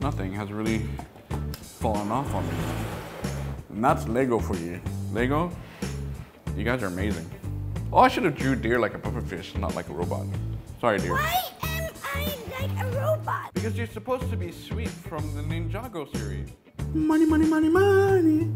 nothing has really fallen off on me. And that's Lego for you. Lego, you guys are amazing. Oh, I should have drew deer like a pufferfish, not like a robot. Sorry, dear. Why am I like a robot? Because you're supposed to be Sweep from the Ninjago series. Money, money, money, money.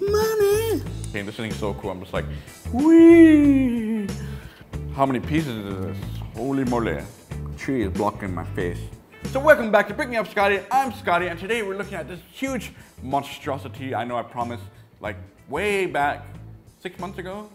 Money. Okay, this thing's so cool. I'm just like, wee. How many pieces is this? Holy moly. Tree is blocking my face. So welcome back to Brick Me Up Scottie. I'm Scottie and today we're looking at this huge monstrosity. I know I promised like way back six months ago,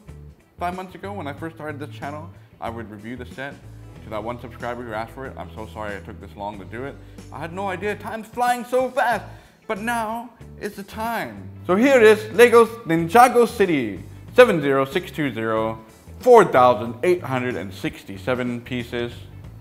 five months ago when I first started this channel, I would review the set to that one subscriber who asked for it. I'm so sorry I took this long to do it. I had no idea, time's flying so fast. But now is the time. So here it is, Lego's Ninjago City 70620, 4,867 pieces.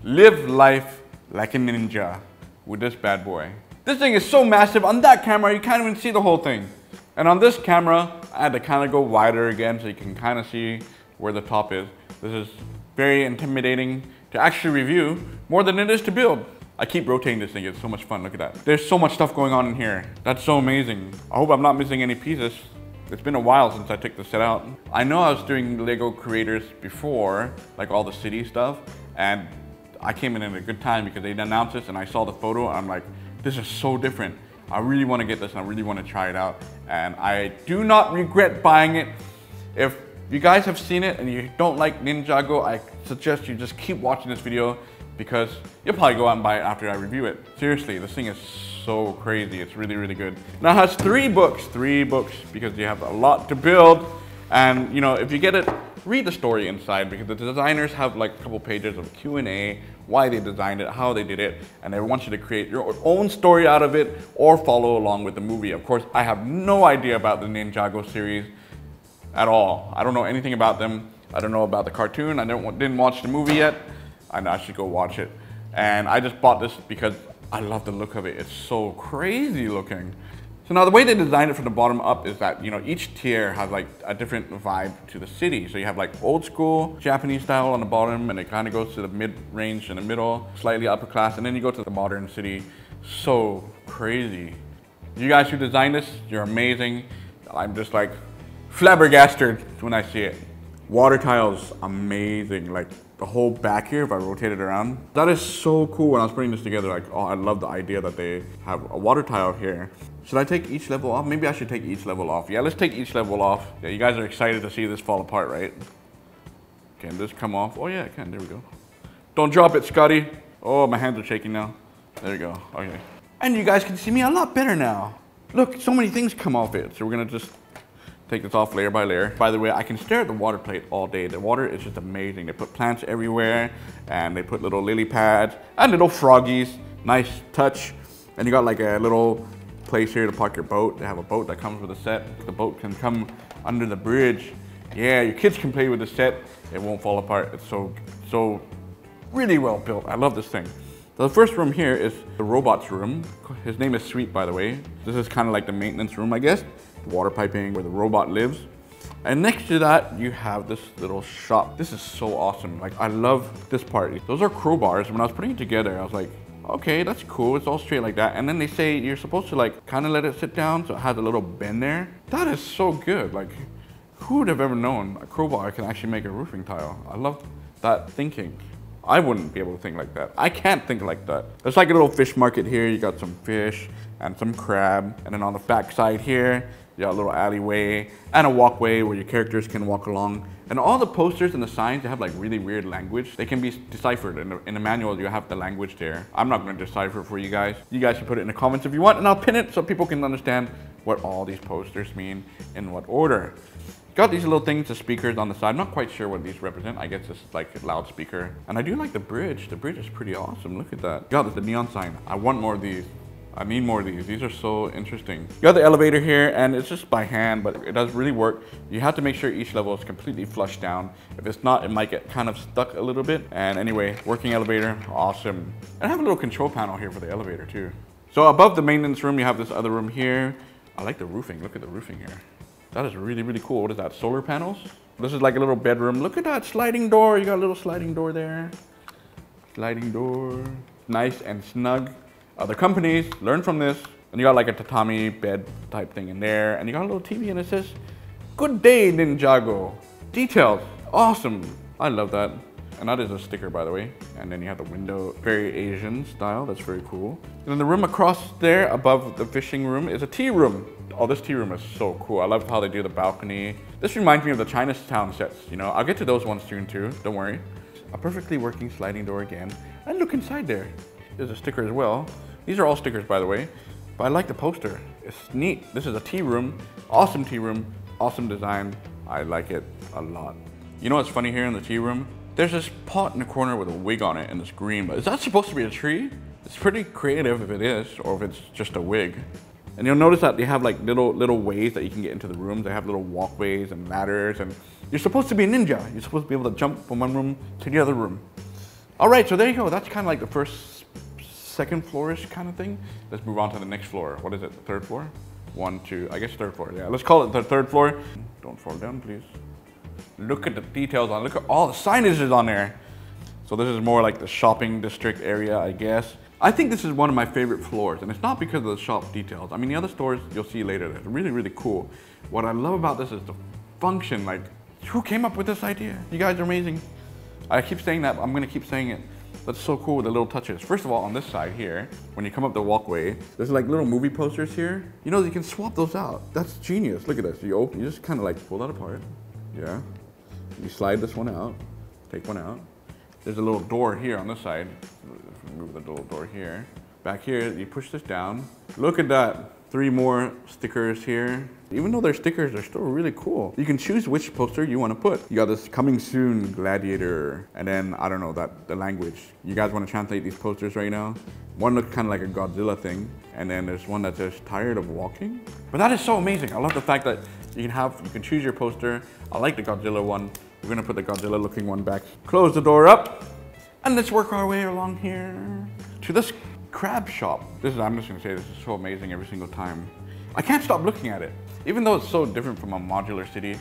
Live life like a ninja with this bad boy. This thing is so massive, on that camera you can't even see the whole thing. And on this camera, I had to kind of go wider again so you can kind of see where the top is. This is very intimidating to actually review more than it is to build. I keep rotating this thing, it's so much fun, look at that. There's so much stuff going on in here. That's so amazing. I hope I'm not missing any pieces. It's been a while since I took the set out. I know I was doing Lego creators before, like all the city stuff, and I came in at a good time because they announced this and I saw the photo I'm like, this is so different. I really want to get this and I really want to try it out. And I do not regret buying it. If you guys have seen it and you don't like Ninjago, I suggest you just keep watching this video because you'll probably go out and buy it after I review it. Seriously, this thing is so crazy. It's really, really good. Now has three books, three books because you have a lot to build. And you know, if you get it, read the story inside because the designers have like a couple pages of Q&A, why they designed it, how they did it, and they want you to create your own story out of it or follow along with the movie. Of course, I have no idea about the Ninjago series at all. I don't know anything about them. I don't know about the cartoon. I don't, didn't watch the movie yet. I should go watch it. And I just bought this because I love the look of it. It's so crazy looking. So now the way they designed it from the bottom up is that, you know, each tier has like a different vibe to the city. So you have like old school Japanese style on the bottom and it kind of goes to the mid range in the middle, slightly upper class, and then you go to the modern city. So crazy. You guys who designed this, you're amazing. I'm just like flabbergasted when I see it. Water tiles, amazing. Like the whole back here, if I rotate it around. That is so cool when I was putting this together. Like, oh, I love the idea that they have a water tile here. Should I take each level off? Maybe I should take each level off. Yeah, let's take each level off. Yeah, you guys are excited to see this fall apart, right? Can this come off? Oh yeah, it can, there we go. Don't drop it, Scottie. Oh, my hands are shaking now. There you go, okay. And you guys can see me a lot better now. Look, so many things come off it. So we're gonna just take this off layer by layer. By the way, I can stare at the water plate all day. The water is just amazing. They put plants everywhere and they put little lily pads and little froggies. Nice touch. And you got like a little place here to park your boat. They have a boat that comes with a set. The boat can come under the bridge. Yeah, your kids can play with the set. It won't fall apart. It's so, so really well built. I love this thing. The first room here is the robot's room. His name is Sweep, by the way. This is kind of like the maintenance room, I guess. Water piping where the robot lives. And next to that, you have this little shop. This is so awesome. Like, I love this part. Those are crowbars. When I was putting it together, I was like, okay, that's cool. It's all straight like that. And then they say you're supposed to like kind of let it sit down so it has a little bend there. That is so good. Like, who would have ever known a crowbar can actually make a roofing tile? I love that thinking. I wouldn't be able to think like that. I can't think like that. There's like a little fish market here. You got some fish and some crab. And then on the back side here, you a little alleyway and a walkway where your characters can walk along. And all the posters and the signs, they have like really weird language. They can be deciphered. In the, in the manual, you have the language there. I'm not gonna decipher for you guys. You guys can put it in the comments if you want, and I'll pin it so people can understand what all these posters mean in what order. Got these little things, the speakers on the side. I'm not quite sure what these represent. I guess it's like a loudspeaker. And I do like the bridge. The bridge is pretty awesome. Look at that. Got the neon sign. I want more of these. I need more of these. These are so interesting. You have the elevator here and it's just by hand, but it does really work. You have to make sure each level is completely flushed down. If it's not, it might get kind of stuck a little bit. And anyway, working elevator, awesome. And I have a little control panel here for the elevator too. So above the maintenance room, you have this other room here. I like the roofing. Look at the roofing here. That is really, really cool. What is that, solar panels? This is like a little bedroom. Look at that sliding door. You got a little sliding door there. Sliding door. Nice and snug. Other companies, learn from this. And you got like a tatami bed type thing in there, and you got a little TV, and it says, "Good day, Ninjago." Details, awesome. I love that. And that is a sticker, by the way. And then you have the window, very Asian style. That's very cool. And then the room across there, above the fishing room, is a tea room. Oh, this tea room is so cool. I love how they do the balcony. This reminds me of the Chinatown sets. You know, I'll get to those ones soon too. Don't worry. A perfectly working sliding door again. And look inside there. There's a sticker as well. These are all stickers, by the way. But I like the poster. It's neat. This is a tea room. Awesome tea room. Awesome design. I like it a lot. You know what's funny here in the tea room? There's this pot in the corner with a wig on it and it's green, but is that supposed to be a tree? It's pretty creative if it is, or if it's just a wig. And you'll notice that they have like little little ways that you can get into the rooms. They have little walkways and ladders, and you're supposed to be a ninja. You're supposed to be able to jump from one room to the other room. All right, so there you go. That's kind of like the first, second floorish kind of thing. Let's move on to the next floor. What is it? The third floor? One, two, I guess third floor. Yeah, let's call it the third floor. Don't fall down, please. Look at the details on. Look at all the signages on there. So this is more like the shopping district area, I guess. I think this is one of my favorite floors, and it's not because of the shop details. I mean, the other stores you'll see later, they're really, really cool. What I love about this is the function. Like, who came up with this idea? You guys are amazing. I keep saying that, I'm gonna keep saying it. That's so cool with the little touches. First of all, on this side here, when you come up the walkway, there's like little movie posters here. You know, you can swap those out. That's genius. Look at this. You open, you just kind of like pull that apart. Yeah. You slide this one out, take one out. There's a little door here on this side. Move the little door here. Back here, you push this down. Look at that. Three more stickers here. Even though they're stickers, they're still really cool. You can choose which poster you want to put. You got this coming soon gladiator, and then I don't know that the language. You guys want to translate these posters right now? One looks kind of like a Godzilla thing, and then there's one that says tired of walking. But that is so amazing. I love the fact that you can have you can choose your poster. I like the Godzilla one. We're gonna put the Godzilla looking one back. Close the door up, and let's work our way along here to this crab shop. This is I'm just gonna say this is so amazing every single time. I can't stop looking at it. Even though it's so different from a modular city,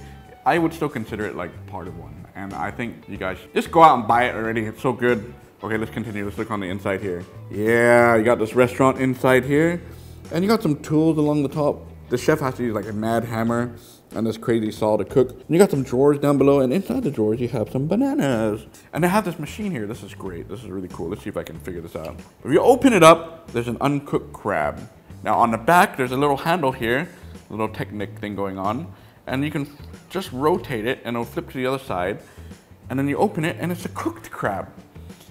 I would still consider it like part of one. And I think you guys just go out and buy it already. It's so good. Okay, let's continue. Let's look on the inside here. Yeah, you got this restaurant inside here. And you got some tools along the top. The chef has to use like a mad hammer and this crazy saw to cook. And you got some drawers down below, and inside the drawers you have some bananas. And they have this machine here. This is great. This is really cool. Let's see if I can figure this out. If you open it up, there's an uncooked crab. Now on the back, there's a little handle here, a little Technic thing going on, and you can just rotate it and it'll flip to the other side. And then you open it and it's a cooked crab.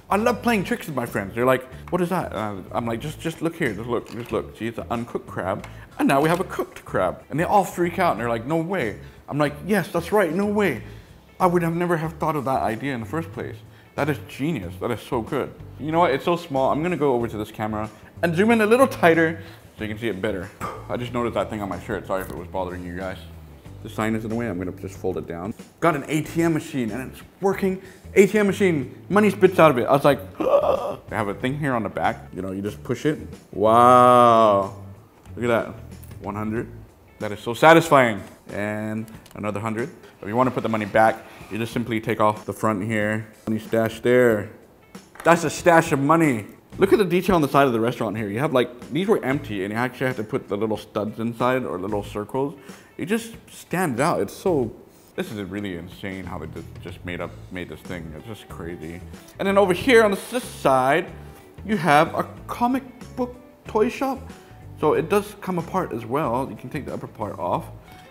I love playing tricks with my friends. They're like, what is that? I'm like, just just look here, just look, just look. See, it's an uncooked crab. And now we have a cooked crab. And they all freak out and they're like, no way. I'm like, yes, that's right, no way. I would have never have thought of that idea in the first place. That is genius. That is so good. You know what? It's so small. I'm gonna go over to this camera and zoom in a little tighter so you can see it better. I just noticed that thing on my shirt. Sorry if it was bothering you guys. The sign is in the way. I'm gonna just fold it down. Got an ATM machine and it's working. ATM machine, money spits out of it. I was like, I have a thing here on the back. You know, you just push it. Wow. Look at that. 100. That is so satisfying. And another 100. If you want to put the money back, you just simply take off the front here. Money stash there. That's a stash of money. Look at the detail on the side of the restaurant here. You have like, these were empty and you actually have to put the little studs inside or little circles. It just stands out. It's so, this is really insane how they just- made up, made this thing. It's just crazy. And then over here on this side, you have a comic book toy shop. So it does come apart as well. You can take the upper part off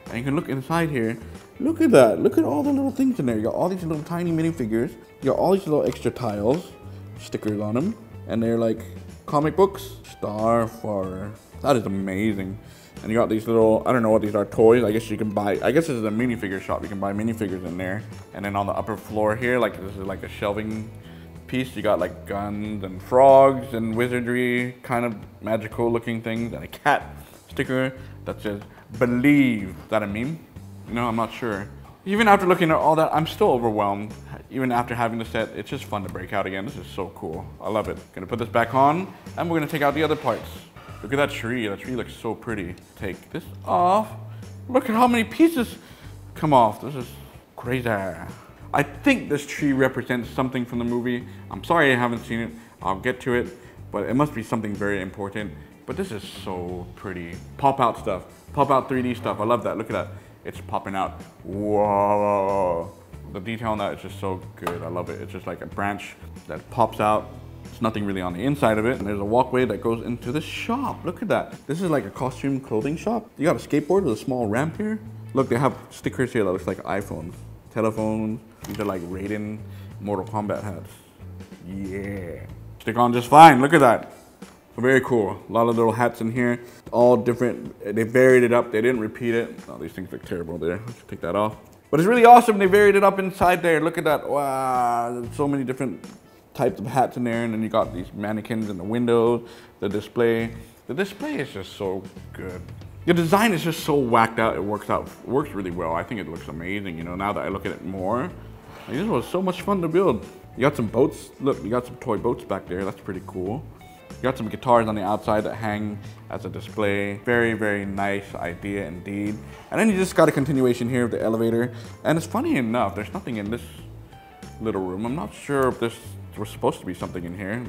and you can look inside here. Look at that. Look at all the little things in there. You got all these little tiny minifigures. You got all these little extra tiles, stickers on them. And they're like comic books. star, Starfire. That is amazing. And you got these little, I don't know what these are, toys. I guess you can buy, I guess this is a minifigure shop. You can buy minifigures in there. And then on the upper floor here, like this is like a shelving piece. You got like guns and frogs and wizardry, kind of magical looking things, and a cat sticker that says "Believe." Is that a meme? You know, I'm not sure. Even after looking at all that, I'm still overwhelmed. Even after having the set, it's just fun to break out again. This is so cool. I love it. Gonna put this back on, and we're gonna take out the other parts. Look at that tree. That tree looks so pretty. Take this off. Look at how many pieces come off. This is crazy. I think this tree represents something from the movie. I'm sorry I haven't seen it. I'll get to it. but it must be something very important. But this is so pretty. Pop out stuff, pop out 3D stuff. I love that. Look at that. It's popping out. Whoa. The detail on that is just so good. I love it. It's just like a branch that pops out. There's nothing really on the inside of it. And there's a walkway that goes into the shop. Look at that. This is like a costume clothing shop. You got a skateboard with a small ramp here. Look, they have stickers here that looks like iPhones, telephones. These are like Raiden Mortal Kombat hats. Yeah. Stick on just fine. Look at that. Very cool. A lot of little hats in here. All different. They varied it up. They didn't repeat it. Oh, these things look terrible there. Let's take that off. But it's really awesome. They varied it up inside there. Look at that. Wow. So many different types of hats in there. And then you got these mannequins in the windows, the display. The display is just so good. The design is just so whacked out. It works out, works really well. I think it looks amazing. You know, now that I look at it more, like, this was so much fun to build. You got some boats. Look, you got some toy boats back there. That's pretty cool. You got some guitars on the outside that hang as a display. Very, very nice idea indeed. And then you just got a continuation here of the elevator. And it's funny enough, there's nothing in this little room. I'm not sure if this was supposed to be something in here.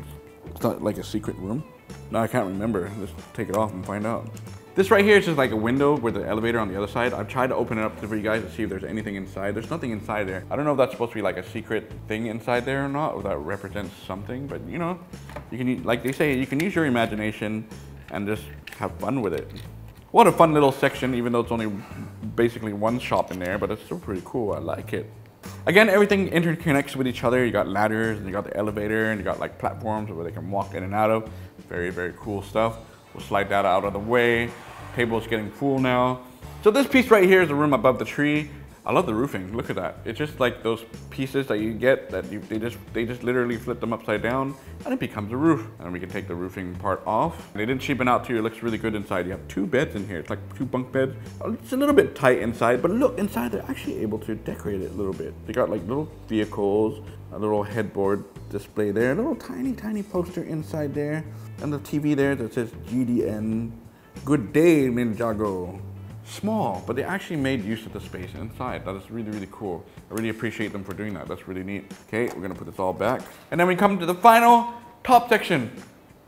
It's not like a secret room. No, I can't remember. Let's take it off and find out. This right here is just like a window with the elevator on the other side. I've tried to open it up for you guys to see if there's anything inside. There's nothing inside there. I don't know if that's supposed to be like a secret thing inside there or not, or that represents something, but you know, you can, like they say, you can use your imagination and just have fun with it. What a fun little section, even though it's only basically one shop in there, but it's still pretty cool. I like it. Again, everything interconnects with each other. You got ladders, and you got the elevator, and you got like platforms where they can walk in and out of. Very, very cool stuff. We'll slide that out of the way. Table's getting full now. So this piece right here is the room above the tree. I love the roofing. Look at that. It's just like those pieces that you get that you, they just they just literally flip them upside down and it becomes a roof. And we can take the roofing part off. They didn't cheapen out too. It looks really good inside. You have two beds in here. It's like two bunk beds. It's a little bit tight inside, but look inside. They're actually able to decorate it a little bit. They got like little vehicles, a little headboard display there, a little tiny tiny poster inside there, and the TV there that says GDN Good day, Ninjago. Small, but they actually made use of the space inside. That is really, really cool. I really appreciate them for doing that. That's really neat. Okay, we're gonna put this all back. And then we come to the final top section.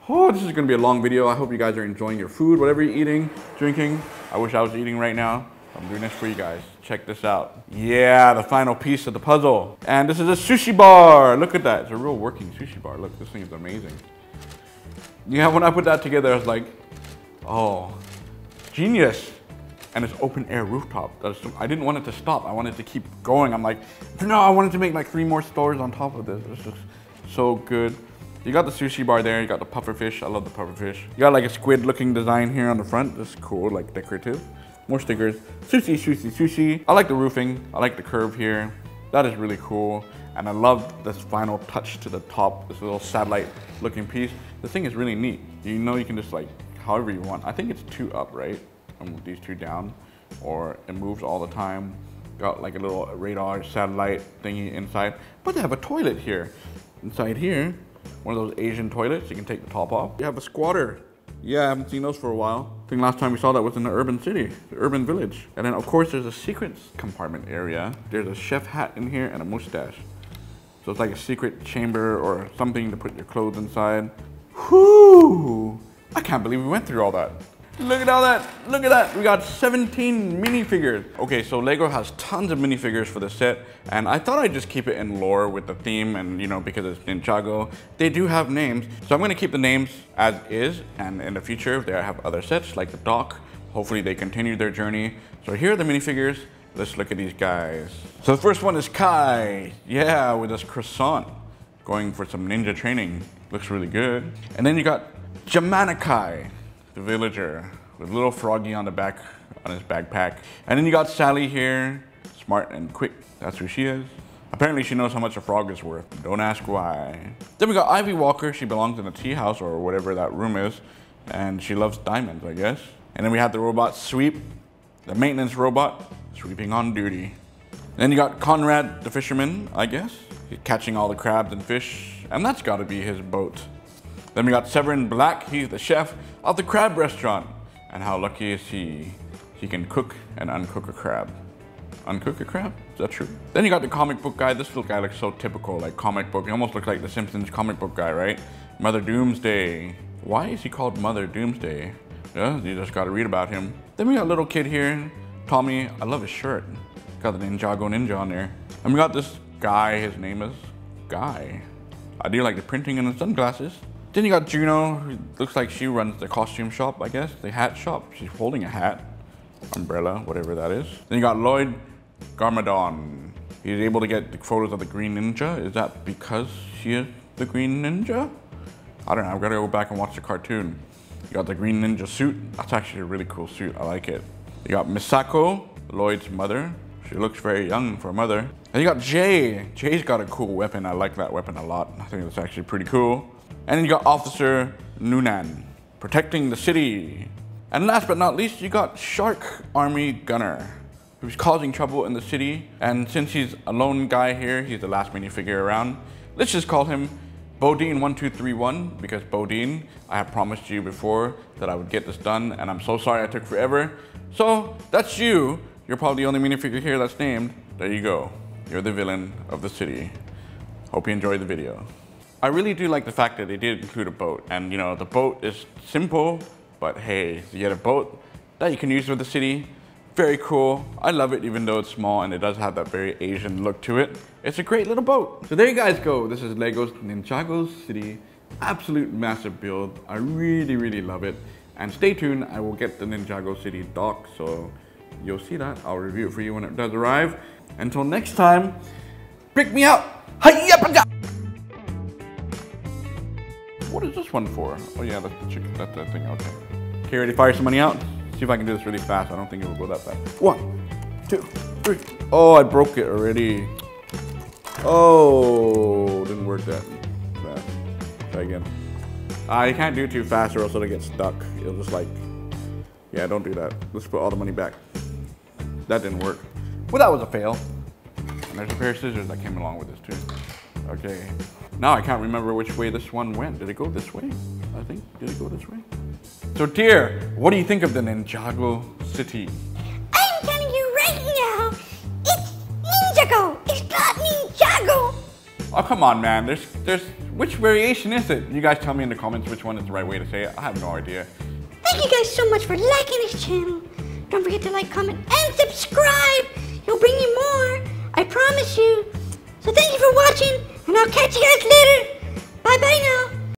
Oh, this is gonna be a long video. I hope you guys are enjoying your food, whatever you're eating, drinking. I wish I was eating right now. I'm doing this for you guys. Check this out. Yeah, the final piece of the puzzle. And this is a sushi bar. Look at that. It's a real working sushi bar. Look, this thing is amazing. Yeah, when I put that together, I was like, Oh, genius. And it's open air rooftop. I didn't want it to stop. I wanted to keep going. I'm like, no, I wanted to make like three more stores on top of this. It's just so good. You got the sushi bar there. You got the puffer fish. I love the puffer fish. You got like a squid looking design here on the front. This is cool, like decorative. More stickers. Sushi, sushi, sushi. I like the roofing. I like the curve here. That is really cool. And I love this final touch to the top, this little satellite looking piece. The thing is really neat. You know you can just like however you want. I think it's two up, right? Move these two down, or it moves all the time. Got like a little radar satellite thingy inside, but they have a toilet here. Inside here, one of those Asian toilets, you can take the top off. You have a squatter. Yeah, I haven't seen those for a while. I think last time we saw that was in the urban city, the urban village. And then of course there's a secret compartment area. There's a chef hat in here and a mustache. So it's like a secret chamber or something to put your clothes inside. Whoo! I can't believe we went through all that. Look at all that, look at that. We got 17 minifigures. Okay, so Lego has tons of minifigures for the set, and I thought I'd just keep it in lore with the theme and you know, because it's Ninjago. They do have names, so I'm gonna keep the names as is, and in the future, if they have other sets, like the dock, hopefully they continue their journey. So here are the minifigures. Let's look at these guys. So the first one is Kai. Yeah, with this croissant. Going for some ninja training. Looks really good. And then you got Jamanakai, the villager, with little froggy on the back, on his backpack. And then you got Sally here, smart and quick. That's who she is. Apparently she knows how much a frog is worth. Don't ask why. Then we got Ivy Walker. She belongs in the tea house or whatever that room is. And she loves diamonds, I guess. And then we have the robot Sweep, the maintenance robot, sweeping on duty. Then you got Conrad, the fisherman, I guess. He's catching all the crabs and fish. And that's gotta be his boat. Then we got Severin Black, he's the chef of the crab restaurant. And how lucky is he? He can cook and uncook a crab. Uncook a crab? Is that true? Then you got the comic book guy. This little guy looks so typical, like comic book. He almost looks like the Simpsons comic book guy, right? Mother Doomsday. Why is he called Mother Doomsday? Yeah, you just gotta read about him. Then we got a little kid here, Tommy. I love his shirt. Got the Ninjago Ninja on there. And we got this guy, his name is Guy. I do like the printing in the sunglasses. Then you got Juno, who looks like she runs the costume shop, I guess, the hat shop. She's holding a hat, umbrella, whatever that is. Then you got Lloyd Garmadon. He's able to get the photos of the Green Ninja. Is that because she is the Green Ninja? I don't know, I've gotta go back and watch the cartoon. You got the Green Ninja suit. That's actually a really cool suit, I like it. You got Misako, Lloyd's mother. She looks very young for a mother. And you got Jay. Jay's got a cool weapon. I like that weapon a lot. I think that's actually pretty cool. And you got Officer Noonan, protecting the city. And last but not least, you got Shark Army Gunner, who's causing trouble in the city. And since he's a lone guy here, he's the last minifigure around. Let's just call him Bodine1231 because Bodine, I have promised you before that I would get this done and I'm so sorry I took forever. So that's you. You're probably the only minifigure here that's named. There you go. You're the villain of the city. Hope you enjoyed the video. I really do like the fact that they did include a boat and you know, the boat is simple, but hey, you get a boat that you can use with the city. Very cool. I love it even though it's small and it does have that very Asian look to it. It's a great little boat. So there you guys go. This is Lego's Ninjago City. Absolute massive build. I really, really love it. And stay tuned, I will get the Ninjago City dock, so you'll see that. I'll review it for you when it does arrive. Until next time, Brick Me Up. Hi-ya-pa-ya! What is this one for? Oh yeah, that's the chicken, that's that thing, okay. Okay, ready to fire some money out? See if I can do this really fast. I don't think it will go that fast. One, two, three. Oh, I broke it already. Oh, didn't work that fast. Try again. Ah, you can't do it too fast or else it'll get stuck. It'll just like, yeah, don't do that. Let's put all the money back. That didn't work. Well, that was a fail. And there's a pair of scissors that came along with this too. Okay. Now I can't remember which way this one went. Did it go this way? I think. Did it go this way? So, dear, what do you think of the Ninjago City? I'm telling you right now, it's Ninjago. It's not Ninjago. Oh, come on, man. There's, there's, which variation is it? You guys tell me in the comments which one is the right way to say it. I have no idea. Thank you guys so much for liking this channel. Don't forget to like, comment, and subscribe. It'll bring you more. I promise you. So thank you for watching, and I'll catch you guys later. Bye bye now.